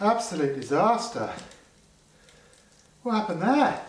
Absolute disaster. What happened there?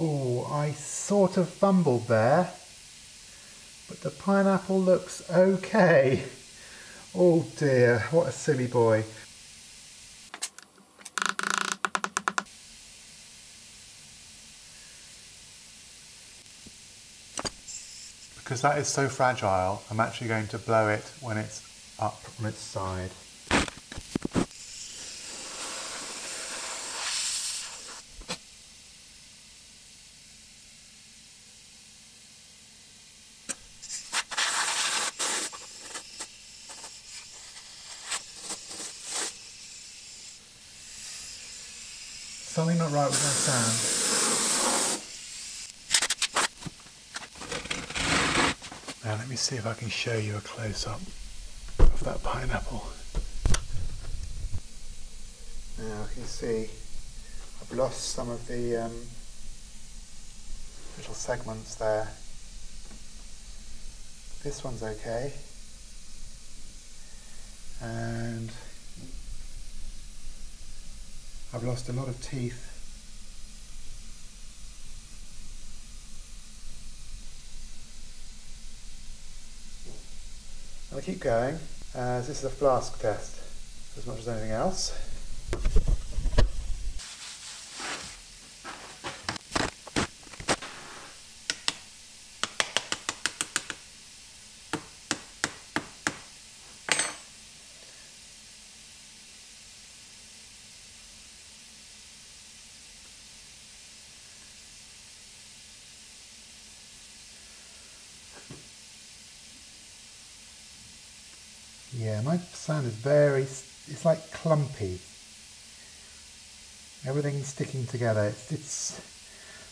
Oh, I sort of fumbled there. But the pineapple looks okay. Oh dear, what a silly boy. Because that is so fragile, I'm actually going to blow it when it's up on its side. Something not right with my sound. Now let me see if I can show you a close-up of that pineapple. Now can you see I've lost some of the um, little segments there. This one's okay. And I've lost a lot of teeth. I'll keep going as this is a flask test as much as anything else. My is very, it's like clumpy. Everything's sticking together. It's, it's,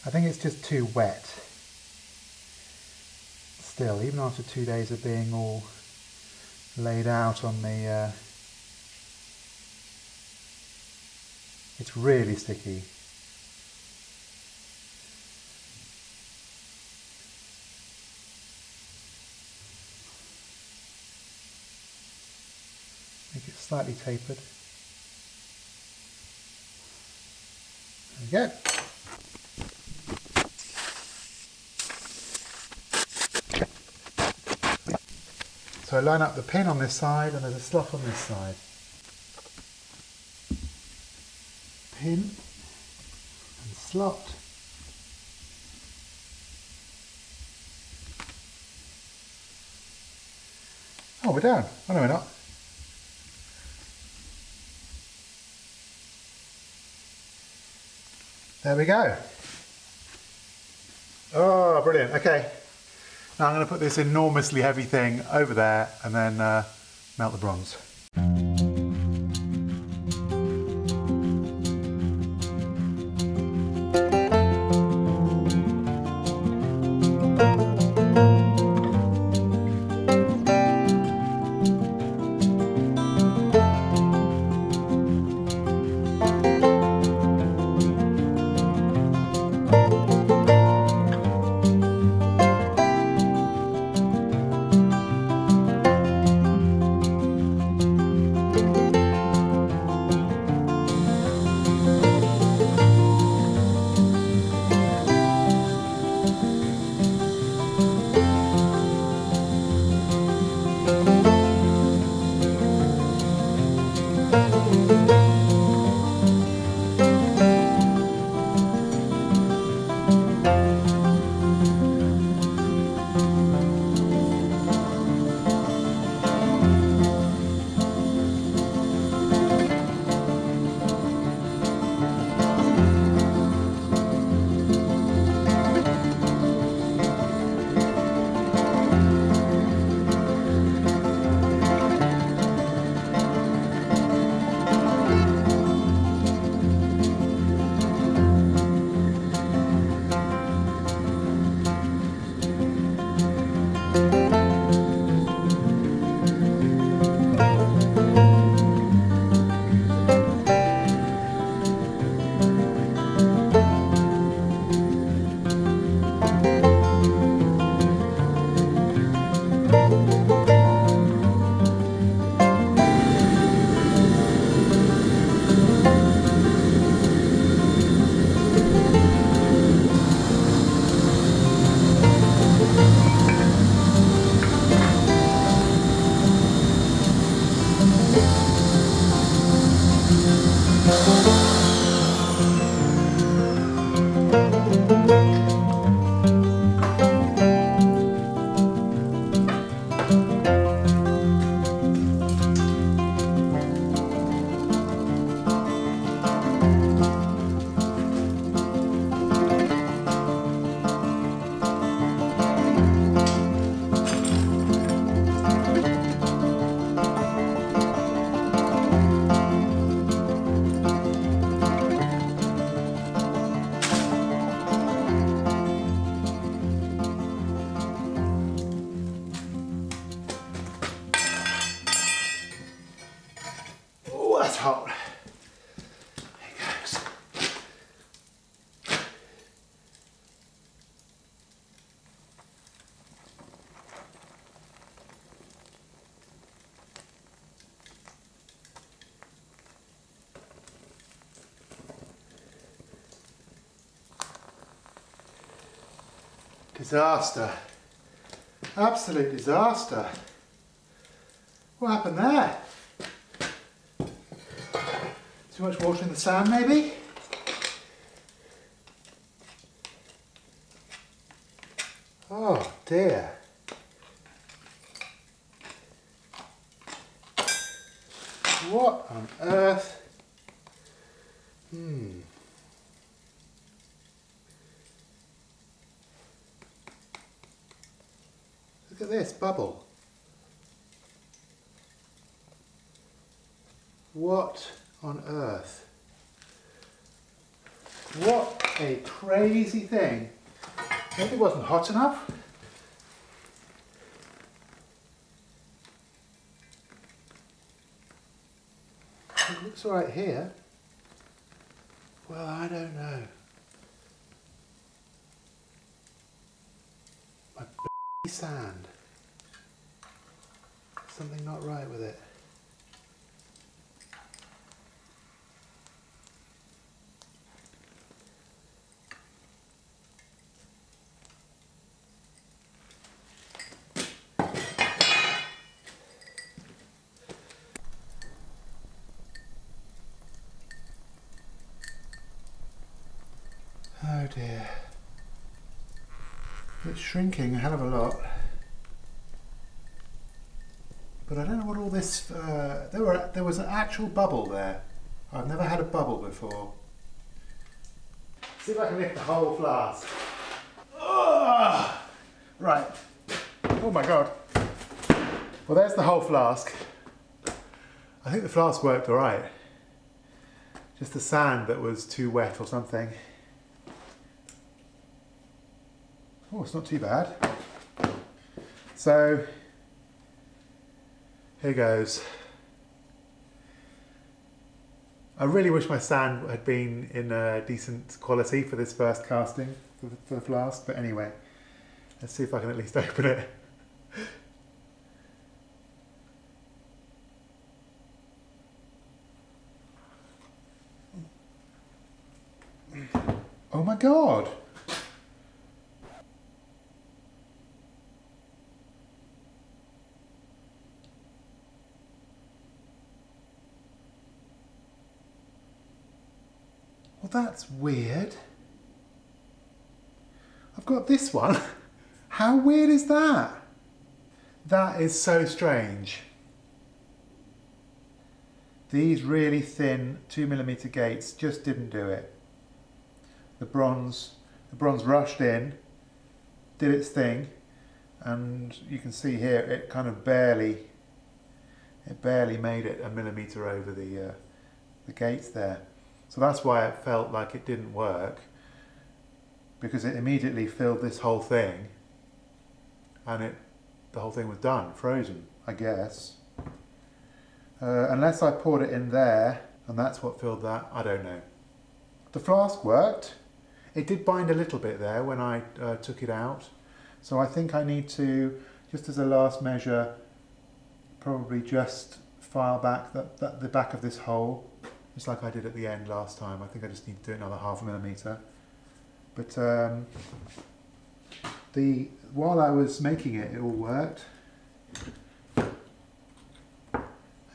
I think it's just too wet. Still, even after two days of being all laid out on the, uh, it's really sticky. Make it slightly tapered. There we go. So I line up the pin on this side and there's a slot on this side. Pin and slot. Oh, we're down. Oh, no, we're not. There we go. Oh, brilliant. Okay. Now I'm going to put this enormously heavy thing over there and then uh, melt the bronze. that's hot. Disaster. Absolute disaster. What happened there? Too much water in the sand maybe? Oh dear. What on earth? Hmm. Look at this bubble. What on earth? What a crazy thing. Maybe it wasn't hot enough. It looks all right here. Well, I don't know. My sand. Something not right with it. Oh dear. It's shrinking a hell of a lot. But I don't know what all this. Uh, there were there was an actual bubble there. I've never had a bubble before. See if I can lift the whole flask. Ugh! Right. Oh my god. Well, there's the whole flask. I think the flask worked all right. Just the sand that was too wet or something. Oh, it's not too bad. So, here goes. I really wish my sand had been in a decent quality for this first casting for the, for the flask, but anyway, let's see if I can at least open it. Oh my god! Well, that's weird. I've got this one. How weird is that? That is so strange. These really thin two millimeter gates just didn't do it. The bronze, the bronze rushed in, did its thing, and you can see here it kind of barely, it barely made it a millimeter over the uh, the gates there. So that's why it felt like it didn't work because it immediately filled this whole thing and it the whole thing was done, frozen, I guess. Uh, unless I poured it in there and that's what filled that, I don't know. The flask worked. It did bind a little bit there when I uh, took it out. So I think I need to, just as a last measure, probably just file back the, the, the back of this hole just like I did at the end last time. I think I just need to do another half a millimeter. But um, the while I was making it, it all worked. There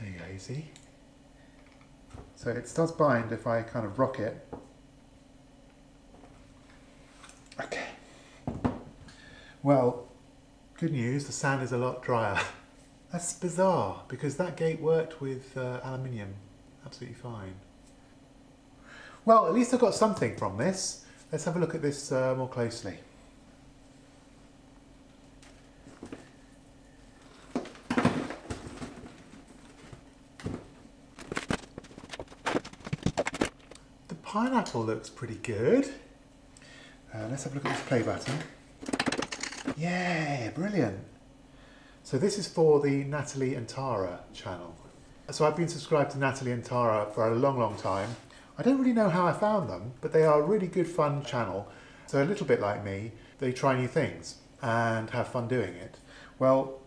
you go, you see? So it does bind if I kind of rock it. Okay. Well, good news, the sand is a lot drier. That's bizarre because that gate worked with uh, aluminium absolutely fine. Well, at least I've got something from this. Let's have a look at this uh, more closely. The pineapple looks pretty good. Uh, let's have a look at this play button. Yeah, brilliant. So this is for the Natalie and Tara channel. So I've been subscribed to Natalie and Tara for a long, long time. I don't really know how I found them, but they are a really good fun channel. So a little bit like me, they try new things and have fun doing it. Well,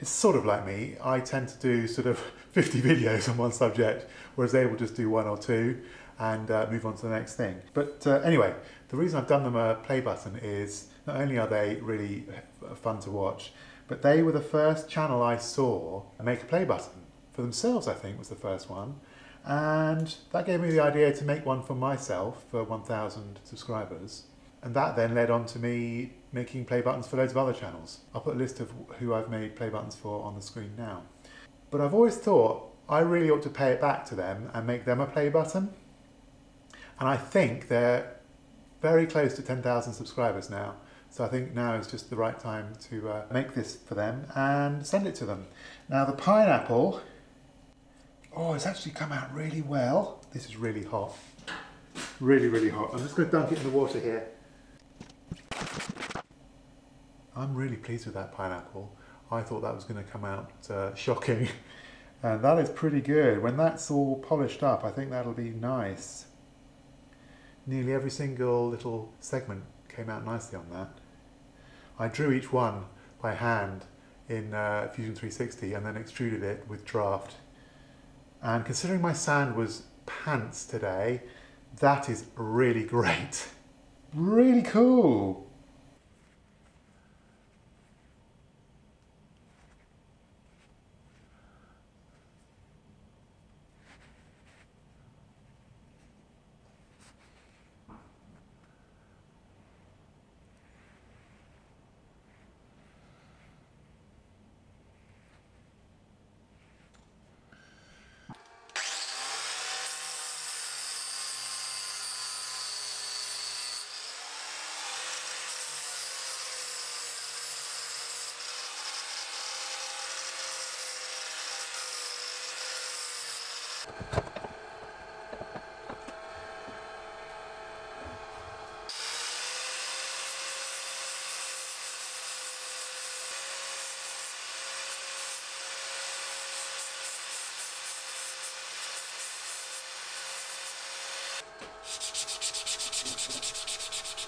it's sort of like me. I tend to do sort of 50 videos on one subject, whereas they will just do one or two. and uh, move on to the next thing. But uh, anyway, the reason I've done them a play button is not only are they really fun to watch, but they were the first channel I saw make a play button for themselves, I think, was the first one. And that gave me the idea to make one for myself for 1,000 subscribers. And that then led on to me making play buttons for loads of other channels. I'll put a list of who I've made play buttons for on the screen now. But I've always thought I really ought to pay it back to them and make them a play button. And I think they're very close to 10,000 subscribers now. So I think now is just the right time to uh, make this for them and send it to them. Now the pineapple, oh, it's actually come out really well. This is really hot. Really, really hot. I'm just going to dunk it in the water here. I'm really pleased with that pineapple. I thought that was going to come out uh, shocking. and that is pretty good. When that's all polished up, I think that'll be nice. Nearly every single little segment came out nicely on that. I drew each one by hand in uh, Fusion 360 and then extruded it with draft. And considering my sand was pants today, that is really great. Really cool. すいません。